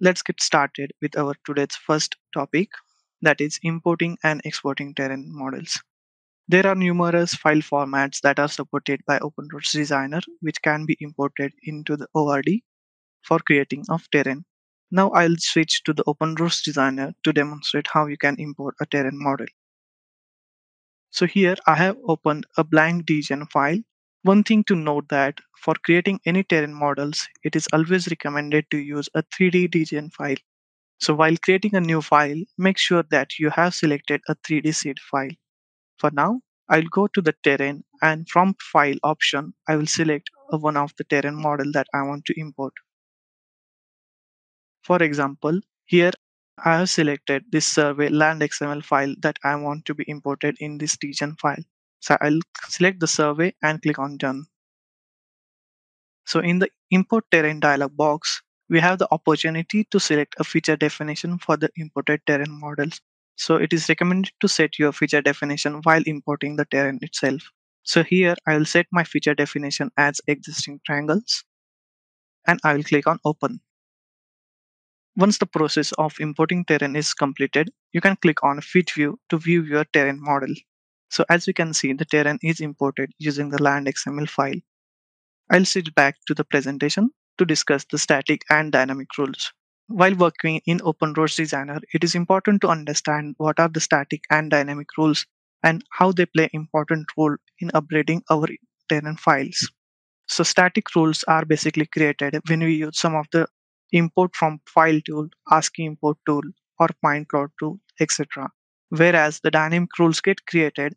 let's get started with our today's first topic that is importing and exporting terrain models. There are numerous file formats that are supported by OpenRoads Designer which can be imported into the ORD for creating of terrain. Now I'll switch to the OpenRoads Designer to demonstrate how you can import a terrain model. So here I have opened a blank DGN file one thing to note that for creating any terrain models, it is always recommended to use a 3D DGN file. So while creating a new file, make sure that you have selected a 3D seed file. For now, I'll go to the terrain and from file option, I will select one of the terrain model that I want to import. For example, here I have selected this survey land XML file that I want to be imported in this DGN file. So I'll select the survey and click on done. So in the import terrain dialog box, we have the opportunity to select a feature definition for the imported terrain models. So it is recommended to set your feature definition while importing the terrain itself. So here I will set my feature definition as existing triangles and I will click on open. Once the process of importing terrain is completed, you can click on fit view to view your terrain model. So as we can see, the terrain is imported using the land XML file. I'll switch back to the presentation to discuss the static and dynamic rules. While working in OpenRoads Designer, it is important to understand what are the static and dynamic rules and how they play important role in upgrading our terrain files. So static rules are basically created when we use some of the import from file tool, ASCII import tool, or point tool, etc. Whereas the dynamic rules get created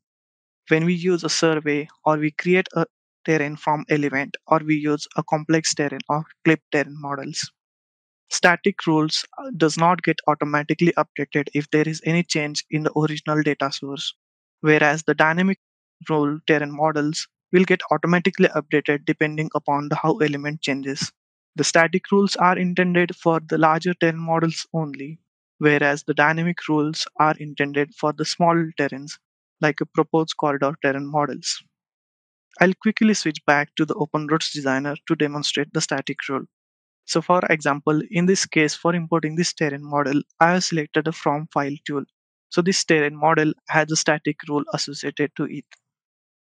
when we use a survey or we create a terrain from element or we use a complex terrain or clip terrain models. Static rules uh, does not get automatically updated if there is any change in the original data source, whereas the dynamic rule terrain models will get automatically updated depending upon the how element changes. The static rules are intended for the larger terrain models only, whereas the dynamic rules are intended for the small terrains like a proposed corridor terrain models. I'll quickly switch back to the OpenRoads designer to demonstrate the static rule. So for example, in this case, for importing this terrain model, I have selected a from file tool. So this terrain model has a static rule associated to it.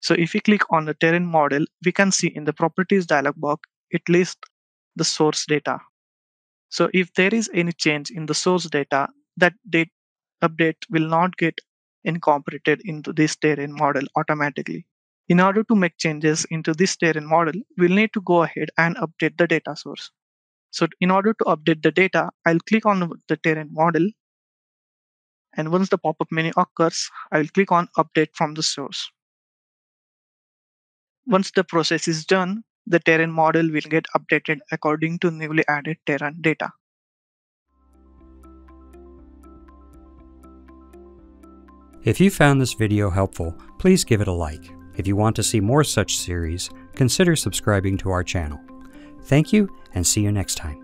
So if we click on the terrain model, we can see in the properties dialog box, it lists the source data. So if there is any change in the source data, that date update will not get incorporated into this terrain model automatically. In order to make changes into this terrain model, we'll need to go ahead and update the data source. So in order to update the data, I'll click on the terrain model. And once the pop-up menu occurs, I'll click on update from the source. Once the process is done, the terrain model will get updated according to newly added terrain data. If you found this video helpful, please give it a like. If you want to see more such series, consider subscribing to our channel. Thank you and see you next time.